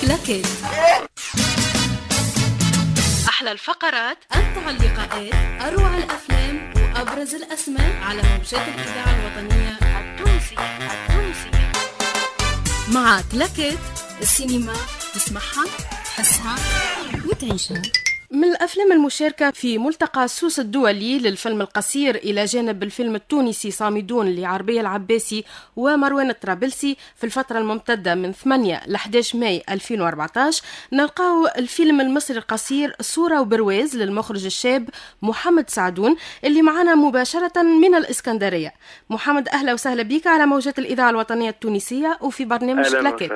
كلاكيت أحلى الفقرات أمتع اللقاءات أروع الأفلام وأبرز الأسماء على موجات الإذاعة الوطنية التونسية التونسية. مع كلاكيت السينما تسمعها تحسها وتعيشها. من الأفلام المشاركة في ملتقى سوس الدولي للفيلم القصير إلى جانب الفيلم التونسي صامدون لعربية العباسي ومروان الطرابلسي في الفترة الممتدة من 8 ل 11 ماي 2014 نلقاو الفيلم المصري القصير صورة وبرواز للمخرج الشاب محمد سعدون اللي معنا مباشرة من الإسكندرية. محمد أهلا وسهلا بك على موجات الإذاعة الوطنية التونسية وفي برنامج كلاكيت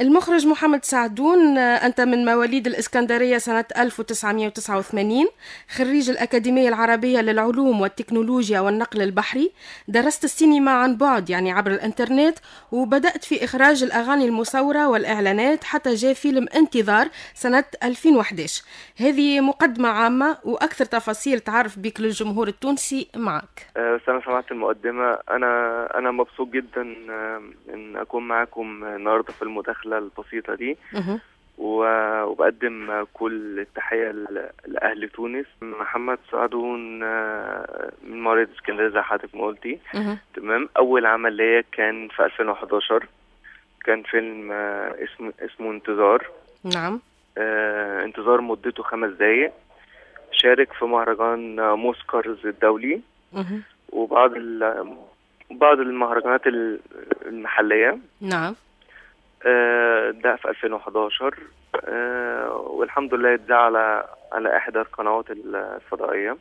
المخرج محمد سعدون آه، أنت من مواليد الإسكندرية سنة 1989 خريج الأكاديمية العربية للعلوم والتكنولوجيا والنقل البحري درست السينما عن بعد يعني عبر الإنترنت وبدأت في إخراج الأغاني المصورة والإعلانات حتى جاء فيلم انتظار سنة 2011 هذه مقدمة عامة وأكثر تفاصيل تعرف بك للجمهور التونسي معك. أنا سمعت المقدمة. أنا أنا مبسوط جدا إن أكون معكم النهاردة في المداخلة. الرحلة البسيطة دي. وبقدم كل التحية لأهل تونس. محمد سعدون آه، من مواليد اسكندرية زي حضرتك ما قلتي. تمام. أول عمل ليا كان في 2011 كان فيلم آه، اسمه اسمه انتظار. نعم. آه انتظار مدته خمس دقايق. شارك في مهرجان موسكارز الدولي. وبعض بعض المهرجانات المحلية. نعم. آه، ده في 2011 آه، والحمد لله اتذاع على على إحدى القنوات الفضائية.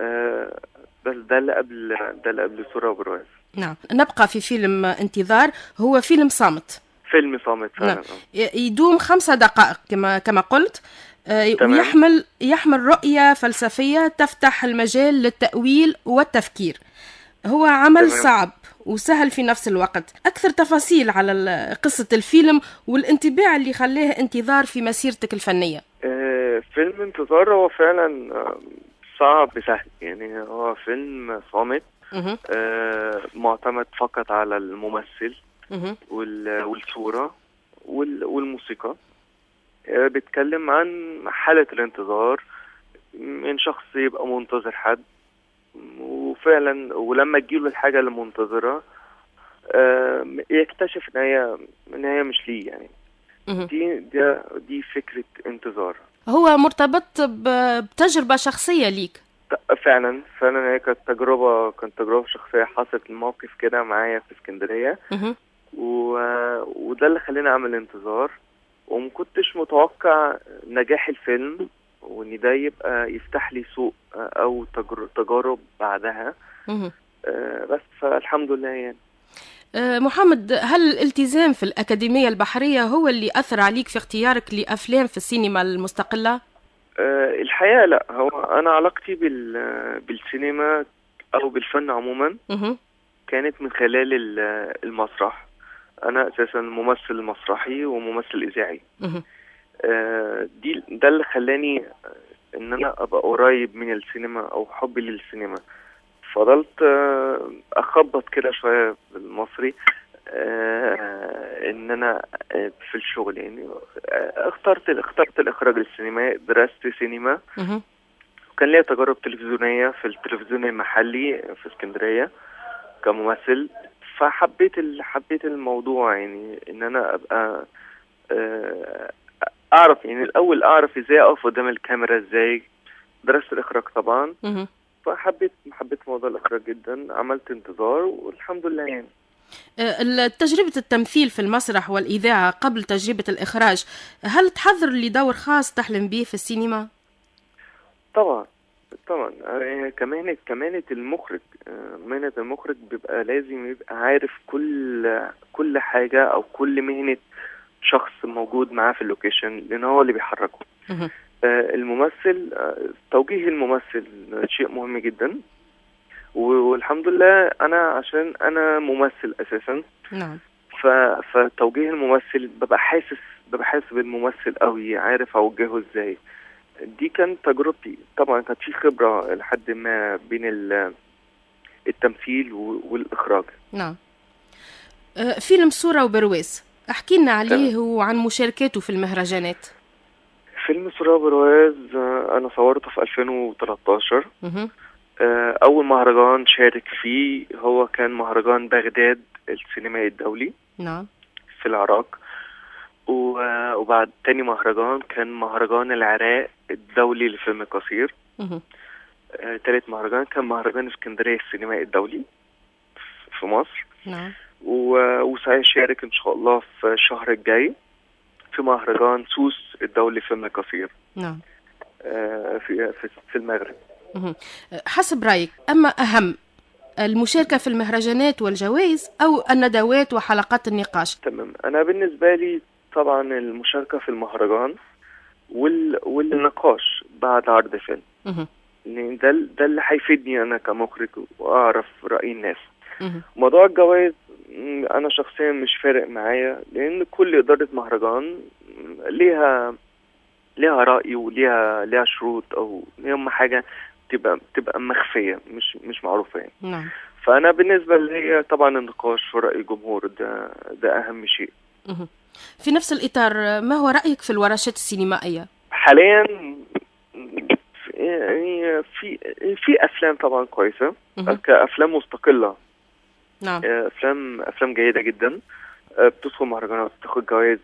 آه، بس ده اللي قبل ده اللي قبل صوره وبرواز نعم. نبقى في فيلم انتظار. هو فيلم صامت. فيلم صامت فعلا. نعم. يدوم خمسة دقائق كما كما قلت. تمام. ويحمل يحمل رؤية فلسفية تفتح المجال للتأويل والتفكير. هو عمل تمام. صعب. وسهل في نفس الوقت. أكثر تفاصيل على قصة الفيلم والانطباع اللي خلاه انتظار في مسيرتك الفنية. آه فيلم انتظار هو فعلا آه، صعب سهل. يعني هو فيلم صامت. آه معتمد فقط على الممثل والصورة والموسيقى. بيتكلم عن حالة الانتظار. من شخص يبقى منتظر حد وفعلا ولما تجيله الحاجة اللي منتظرة آه، يكتشف إن هي إن هي مش ليه يعني. دي دي دي فكرة انتظار. هو مرتبط بتجربة شخصية ليك. فعلا فعلا هي كانت تجربة كانت تجربة شخصية حصلت الموقف كده معايا في اسكندرية. و... وده اللي خلاني أعمل انتظار. ومكنتش متوقع نجاح الفيلم. وإن ده يبقى يفتح لي سوق أو تجارب بعدها. آه، بس فالحمد لله يعني. آه، محمد هل الالتزام في الأكاديمية البحرية هو اللي أثر عليك في اختيارك لأفلام في السينما المستقلة؟ آه، الحقيقة لا. هو أنا علاقتي بالسينما أو بالفن عموما كانت من خلال المسرح. أنا أساسا ممثل مسرحي وممثل إذاعي. دي ده اللي خلاني إن أنا أبقى قريب من السينما أو حبي للسينما. فضلت آه، أخبط كده شوية بالمصري آه، إن أنا آه، في الشغل يعني. اخترت اخترت الإخراج السينمائي درست سينما. وكان ليا تجارب تلفزيونية في التلفزيون المحلي في اسكندرية كممثل. فحبيت حبيت الموضوع يعني إن أنا أبقى أعرف يعني الأول أعرف إزاي أقف قدام الكاميرا إزاي. درست الإخراج طبعا. فحبيت حبيت موضوع الإخراج جدا. عملت انتظار والحمد لله يعني. أه، تجربة التمثيل في المسرح والإذاعة قبل تجربة الإخراج هل تحضر لدور خاص تحلم به في السينما؟ طبعا طبعا. يعني كمهنة كمهنة المخرج أه، مهنة المخرج بيبقى لازم يبقى عارف كل كل حاجة أو كل مهنة شخص موجود معاه في اللوكيشن لأن هو اللي بيحركه. آه الممثل آه توجيه الممثل شيء مهم جدا. والحمد لله أنا عشان أنا ممثل أساسا. نعم. فتوجيه الممثل ببقى حاسس ببقى حاسس بالممثل قوي عارف أوجهه إزاي. دي كانت تجربتي. طبعا كانت في خبرة لحد ما بين التمثيل والإخراج. نعم. آه، فيلم صوره وبرواز احكي لنا عليه وعن مشاركاته في المهرجانات. فيلم سوريا برواز أنا صورته في 2013 أول مهرجان شارك فيه هو كان مهرجان بغداد السينمائي الدولي نعم. في العراق. وبعد تاني مهرجان كان مهرجان العراق الدولي لفيلم قصير. آه، تالت مهرجان كان مهرجان اسكندرية السينمائي الدولي في مصر. نعم. وسيشارك ان شاء الله في الشهر الجاي في مهرجان سوس الدولي فيلم قصير نعم آه، في في المغرب. حسب رأيك أما أهم المشاركة في المهرجانات والجوائز أو الندوات وحلقات النقاش؟ تمام. أنا بالنسبة لي طبعا المشاركة في المهرجان وال... والنقاش بعد عرض فيلم يعني ده ده اللي هيفيدني أنا كمخرج وأعرف رأي الناس. موضوع الجوائز أنا شخصيا مش فارق معايا لأن كل إدارة مهرجان ليها ليها رأي وليها ليها شروط أو هم حاجة تبقى تبقى مخفية مش مش معروفة يعني. نعم. فأنا بالنسبة لي طبعا النقاش وراي الجمهور ده ده أهم شيء. في نفس الإطار ما هو رأيك في الورشات السينمائية؟ حاليا يعني في في أفلام طبعا كويسة كأفلام مستقلة. نعم. افلام أفلام جيدة جدا. بتدخل مهرجانات بتاخد جوائز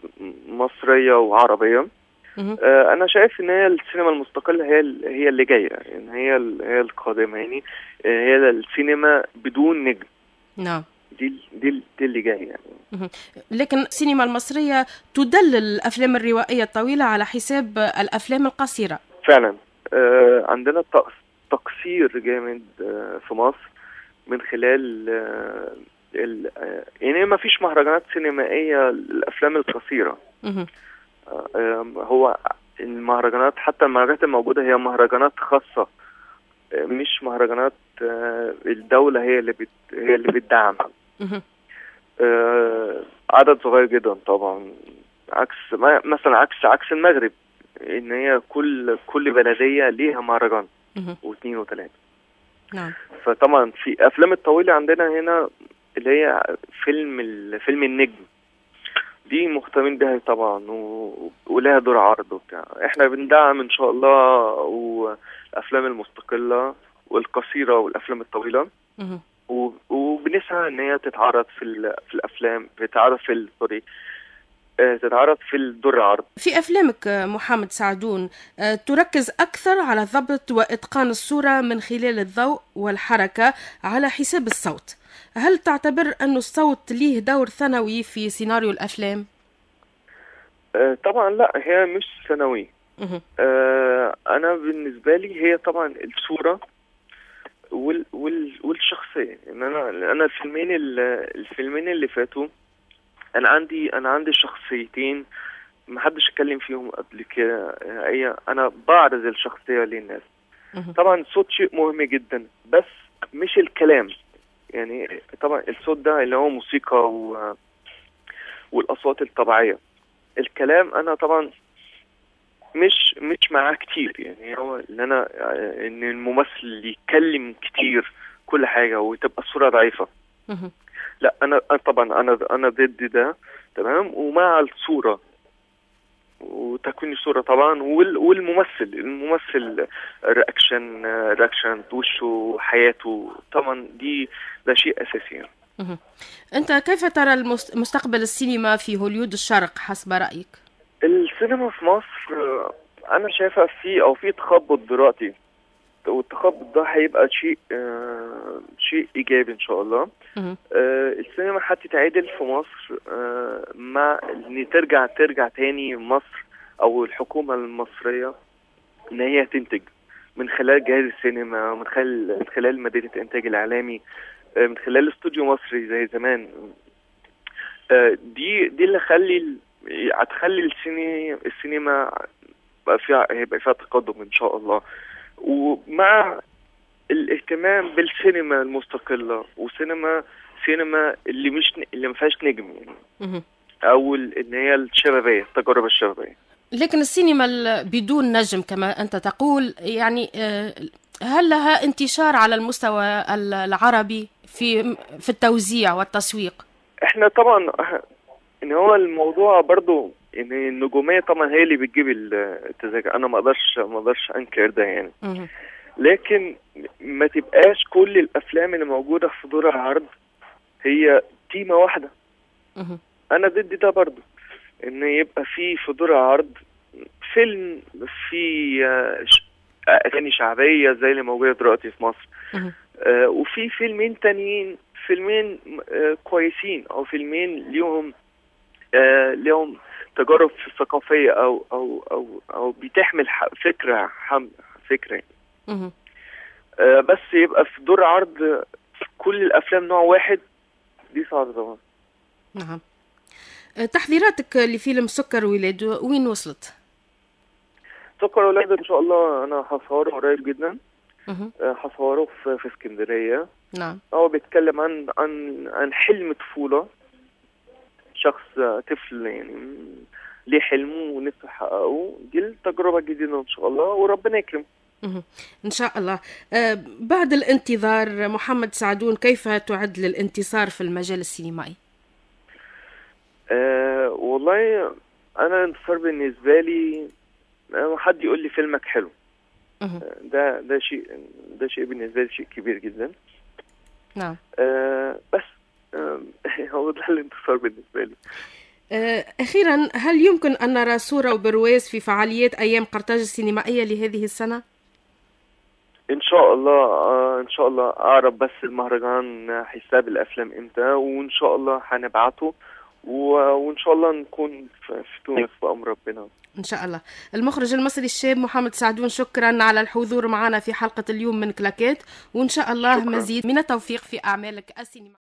مصرية وعربية. آه أنا شايف إن هي السينما المستقلة هي هي اللي جاية. يعني هي هي القادمة. يعني هي السينما بدون نجم. نعم. دي دي دي اللي جاية. يعني لكن السينما المصرية تدلل الأفلام الروائية الطويلة على حساب الأفلام القصيرة. فعلا. آه عندنا تقصير جامد آه في مصر. من خلال آه ال آه يعني ما فيش مهرجانات سينمائية للأفلام القصيرة. هو المهرجانات حتى المهرجانات الموجودة هي مهرجانات خاصة. مش مهرجانات الدولة هي اللي بت هي اللي بتدعم. عدد صغير جدا طبعا. عكس مثلا عكس عكس المغرب إن هي كل كل بلدية ليها مهرجان. واثنين وثلاثة. نعم. فطبعا في أفلام الطويلة عندنا هنا اللي هي فيلم فيلم النجم. دي مهتمين بها طبعا و... ولها دور عرض وبتاع. إحنا بندعم إن شاء الله والأفلام المستقلة والقصيرة والأفلام الطويلة. و... وبنسعى إن هي تتعرض في ال... في الأفلام تتعرض في سوري تتعرض في الدور العرض. في أفلامك محمد سعدون تركز أكثر على ضبط وإتقان الصورة من خلال الضوء والحركة على حساب الصوت. هل تعتبر أن الصوت ليه دور ثانوي في سيناريو الأفلام؟ طبعا لا هي مش ثانوي. أنا بالنسبة لي هي طبعا الصورة وال وال والشخصية. إن أنا أنا الفيلمين الفيلمين اللي فاتوا أنا عندي أنا عندي شخصيتين ما حدش اتكلم فيهم قبل كده. هي أنا بعرض الشخصية للناس. طبعا الصوت شيء مهم جدا بس مش الكلام. يعني طبعا الصوت ده اللي هو موسيقى و... والأصوات الطبيعية. الكلام أنا طبعا مش مش معاه كتير. يعني هو ان أنا إن الممثل يتكلم كتير كل حاجة وتبقى الصورة ضعيفة. لا أنا طبعا أنا أنا ضد ده تمام؟ ومع الصورة وتكوين الصورة طبعا والممثل الممثل reaction reaction وشه حياته. طبعا دي ده شيء أساسي يعني. أنت كيف ترى مستقبل السينما في هوليود الشرق حسب رأيك؟ السينما في مصر أنا شايفها في أو في تخبط دلوقتي. والتخبط ده هيبقى شيء آه شيء إيجابي إن شاء الله. آه السينما هتتعدل في مصر. آه مع ان ترجع ترجع تاني مصر أو الحكومة المصرية إن هي تنتج. من خلال جهاز السينما من خلال من خلال مدينة الإنتاج الاعلامي آه من خلال استوديو مصري زي زمان. آه دي دي اللي خلي هتخلي السينما السينما فيها هيبقى فيها تقدم إن شاء الله. ومع الاهتمام بالسينما المستقلة وسينما سينما اللي مش اللي ما فيهاش نجم يعني. أو إن هي الشبابيه التجارب الشبابيه لكن السينما بدون نجم كما أنت تقول يعني هل لها انتشار على المستوى العربي في في التوزيع والتسويق؟ إحنا طبعا إن هو الموضوع برضو إن النجومية طبعا هي اللي بتجيب التذاكر. أنا ما أقدرش ما أقدرش أنكر ده يعني. لكن ما تبقاش كل الأفلام اللي موجودة في دور العرض هي تيمة واحدة. أنا ضد ده برضو إن يبقى في في دور العرض فيلم في أغاني شعبية زي اللي موجودة دلوقتي في مصر. آه وفي فيلمين تانيين فيلمين آه كويسين أو فيلمين ليهم آه ليهم تجارب ثقافية أو أو أو أو بتحمل فكرة حم فكرة يعني. آه بس يبقى في دور عرض كل الأفلام نوع واحد دي صعبة طبعا. نعم. تحضيراتك لفيلم سكر ولاد وين وصلت؟ سكر ولاد إن شاء الله أنا هصوره قريب جدا. هصوره في في اسكندرية. نعم. هو بيتكلم عن عن عن حلم طفولة. شخص طفل يعني ليه حلمه ونفسه يحققه. دي التجربة الجديدة إن شاء الله وربنا يكرم إن شاء الله. آه بعد الانتظار محمد سعدون كيف تعد للانتصار في المجال السينمائي؟ أه والله أنا الانتصار بالنسبة لي حد يقول لي فيلمك حلو. ده ده شيء ده شيء بالنسبة لي شيء كبير جدا. نعم. أه بس أه هو ده الانتصار بالنسبة لي. أخيرا هل يمكن أن نرى صورة وبرواز في فعاليات أيام قرطاج السينمائية لهذه السنة؟ إن شاء الله آه إن شاء الله أعرف بس المهرجان حساب الأفلام إمتى وإن شاء الله هنبعته وإن شاء الله نكون في تونس بأمر ربنا. إن شاء الله. المخرج المصري الشاب محمد سعدون شكرا على الحضور معنا في حلقة اليوم من كلاكيت وإن شاء الله شكرا. مزيد من التوفيق في أعمالك السينمائيه